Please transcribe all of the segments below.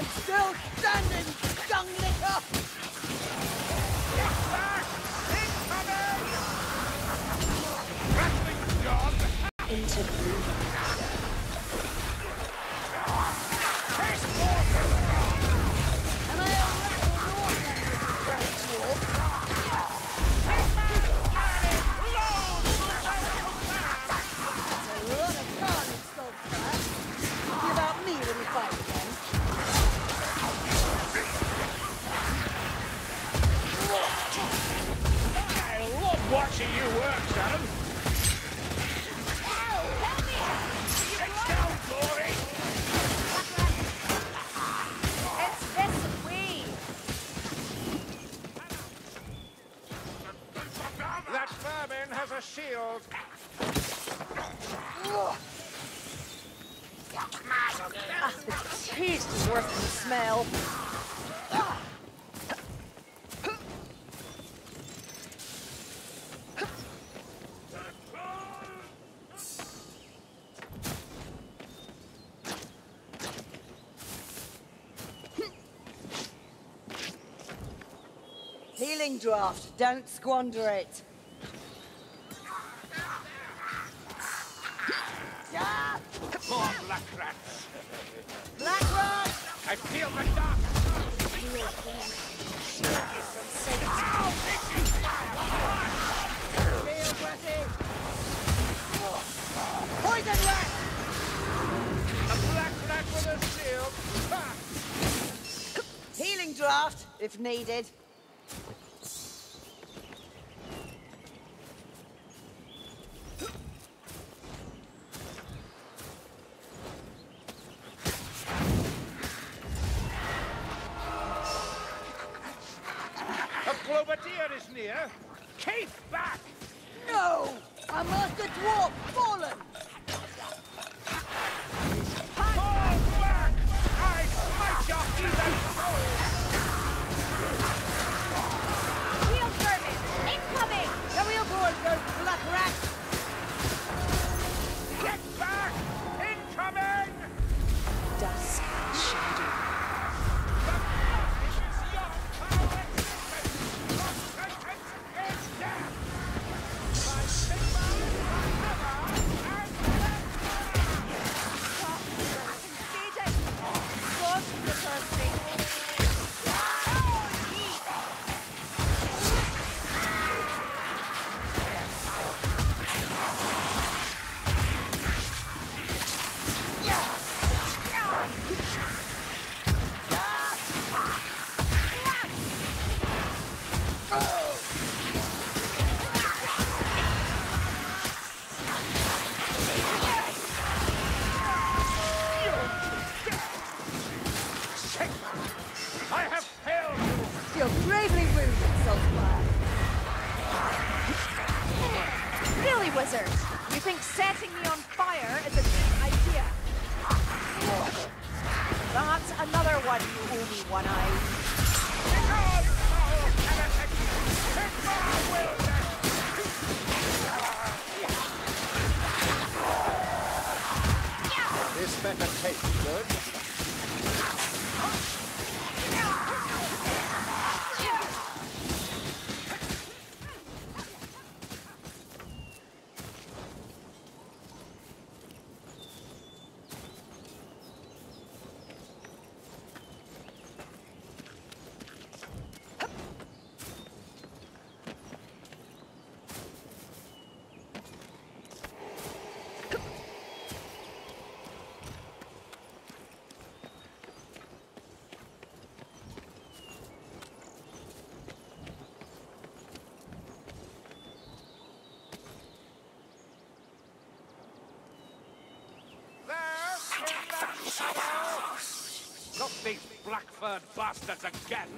I'm still standing, dung licker! Get back! Incoming! Rattling John! Into you work, Healing draught. Don't squander it. More black rats! Black Rat! I feel the dark! Poison rat! A black rat with a shield! Ha! Healing draught, if needed. A Globadier is near! Keep back! No! A Master Dwarf fallen! That's another one you owe me one eye. Begone, foul heretic! Sigmar will This better taste good. There, in that shadow! Not these black-furred bastards again!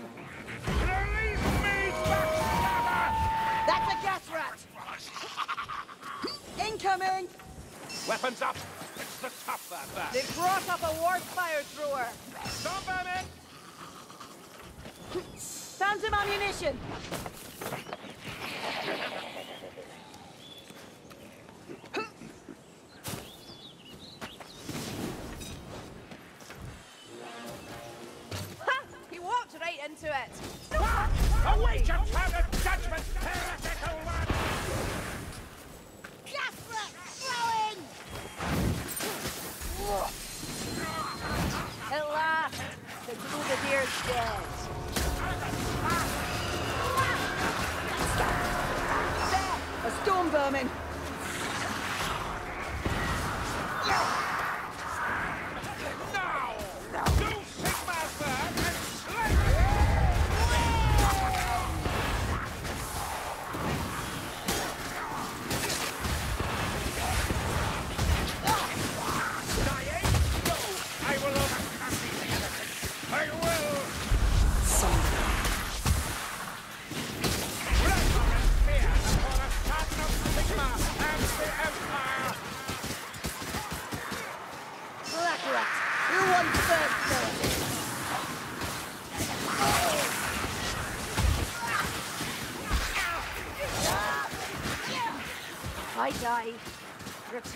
Release me, backstabber! That's a gas rat! Incoming! Weapons up! It's the tougher bat! They brought up a warpfire thrower. Stop vermin! Found some ammunition!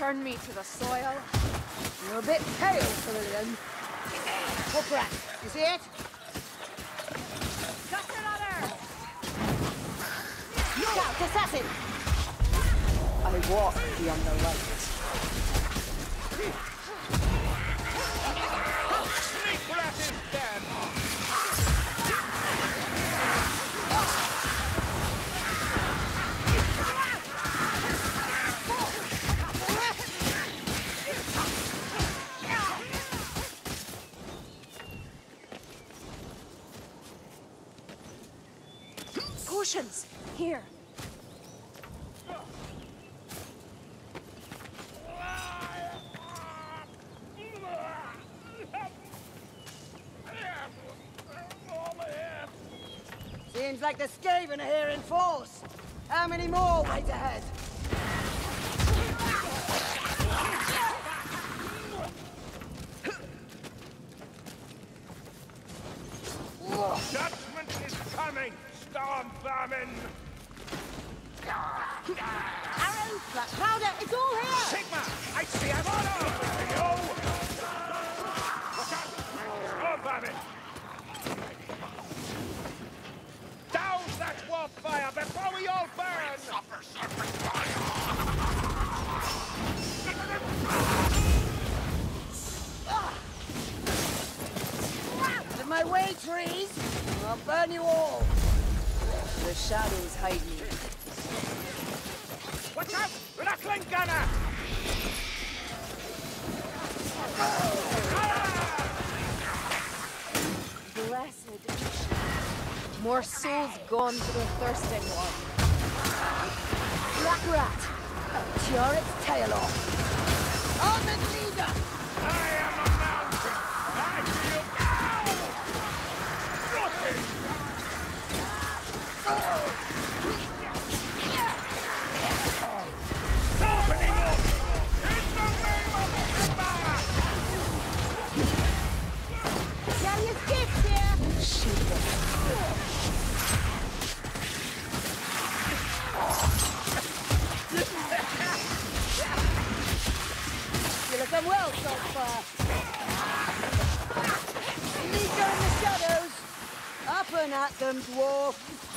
Return me to the soil. You're a bit pale, Kerillian. Hook rat, you see it? Cut another! Scout, assassin! I walk beyond the light. Sneak rat is dead! Potions! Here. Seems like the Skaven are here in force. How many more wait ahead? Judgment is coming! Storm vermin! Arrows, black powder, it's all here! Sigmar! I see I'm on way, trees! or I'll burn you all! The shadows hide me. Watch out! Ratling gunner! Blessed More souls gone to the thirsting one. Black rat! I'll tear its tail off! Armored leader!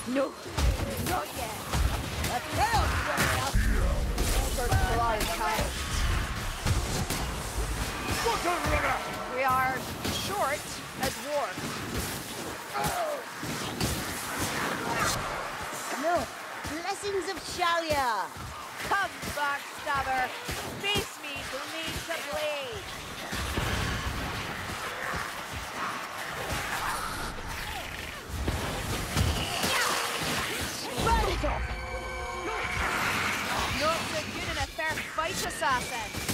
No, not yet. A chaos warrior! For fly kind. Water runner! We are short a war. No, blessings of Shallya! Come, backstabber. Face assassin.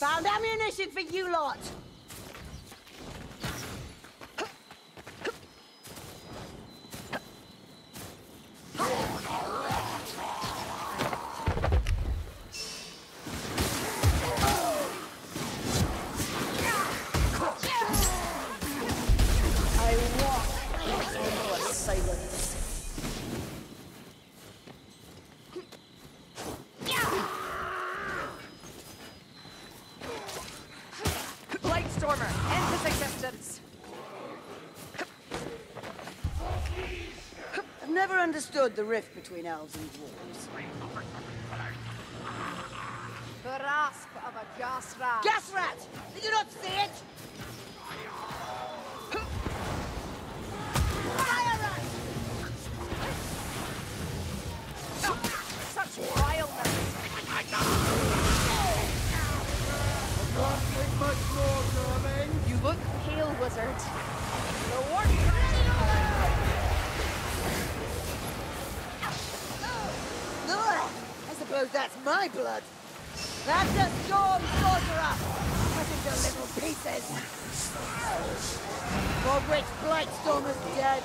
Found ammunition for you lot! Understood the rift between elves and dwarves. The rasp of a gas rat. Gas rat! Did you not see it? Fire rat! Such vileness. Can't take much more, darling. You look pale, wizard. The war suppose that's my blood. That's a storm sorcerer! Cut into little pieces! For which Blightstorm is dead.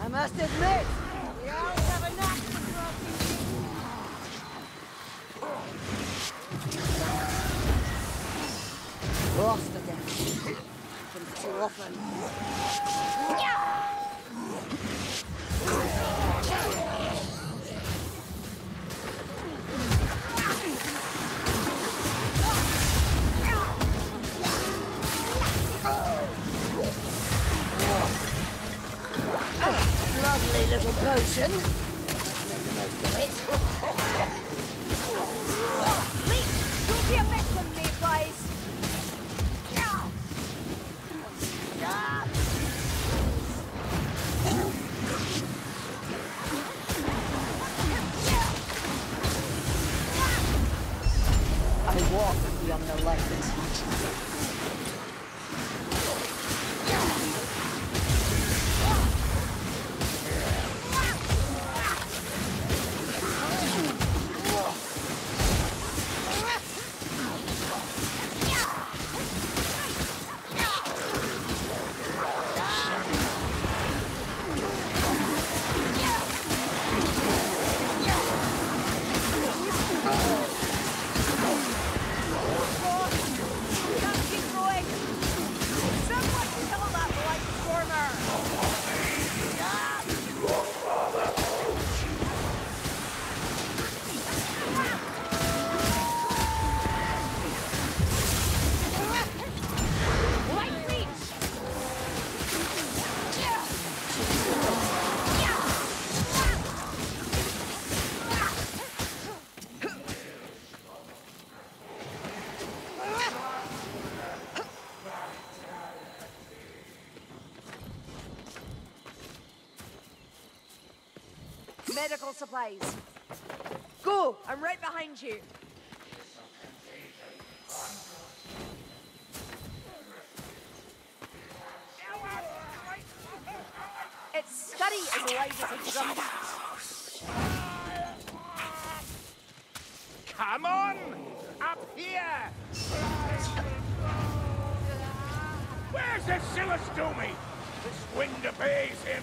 I must admit, we always have a knack for dropping people. Lost again. Happens too often. Yeah! action. supplies. Go! I'm right behind you. It's scurry as as a drum. Come on! Up here! Where's Asilas Doomy? This wind obeys him!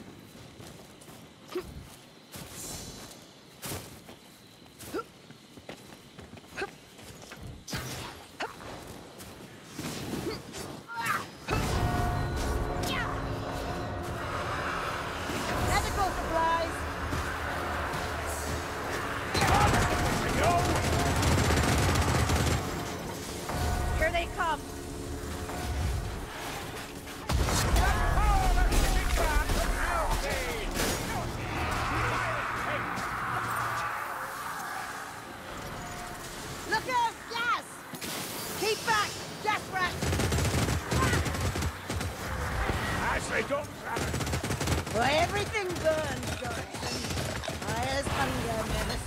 coming down there.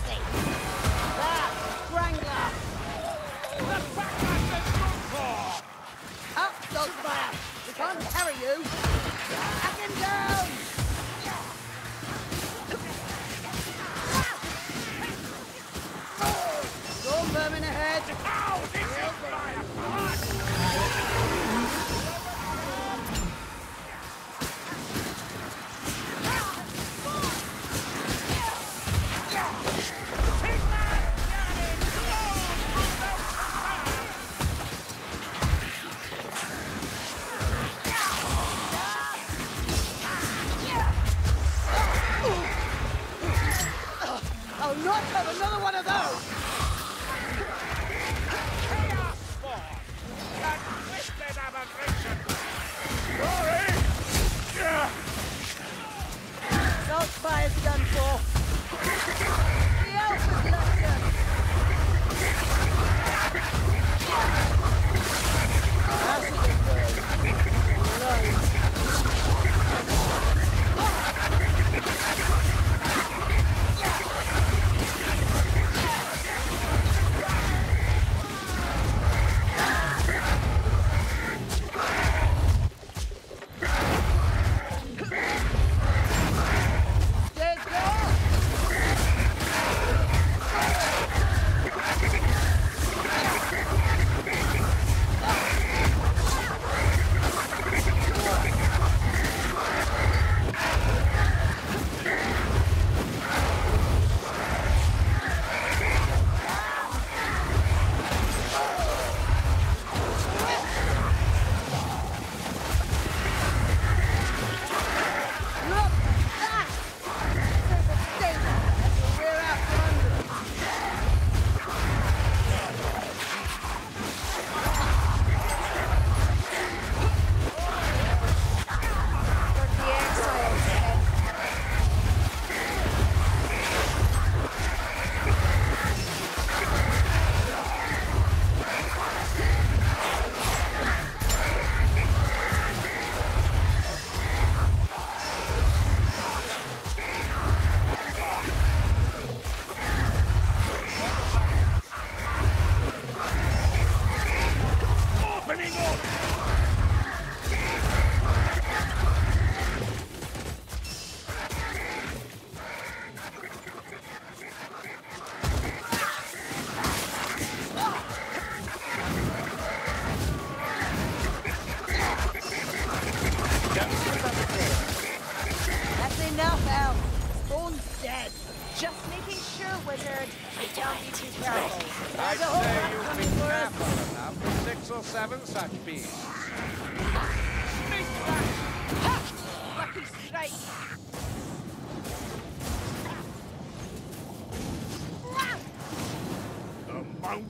Let's have another one of those!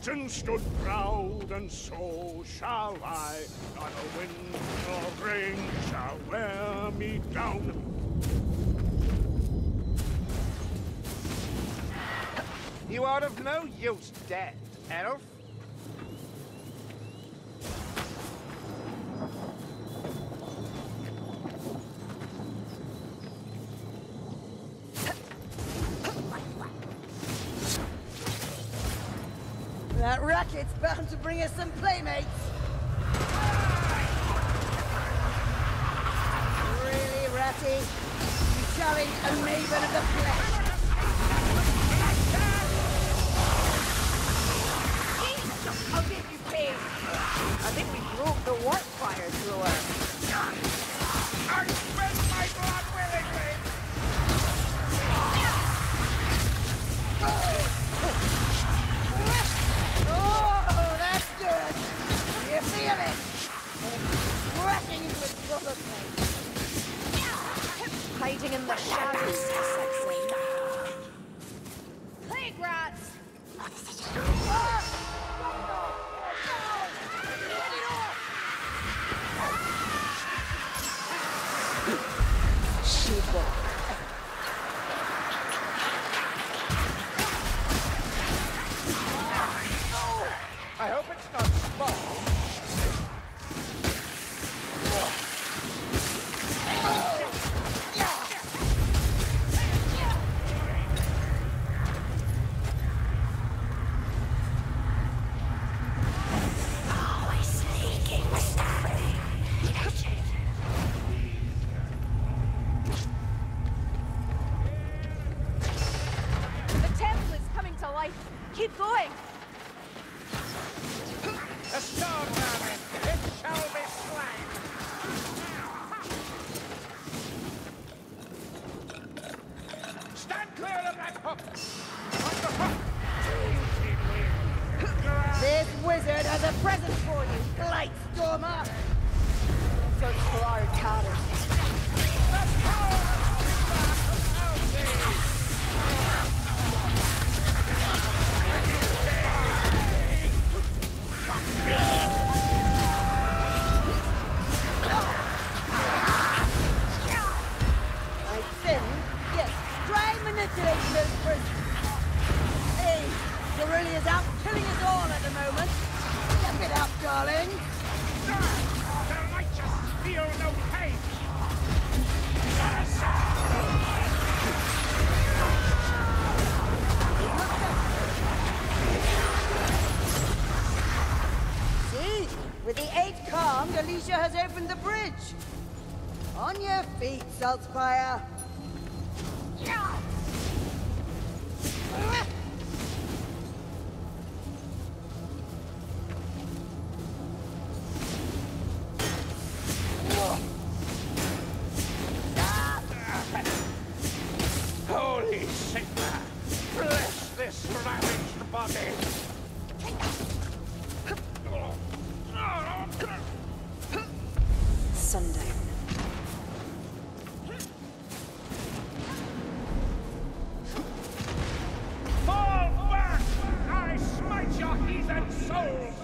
And stood proud, and so shall I. Not a wind nor rain shall wear me down. You are of no use dead, elf. It's bound to bring us some playmates. Really, Ratty? You challenge a maven of the flesh. I think we broke the what? eight calmed, Alicia has opened the bridge. On your feet, Saltzpyre. Yeah. and souls.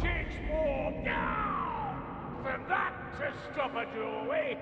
She's more down than that to stop a do away.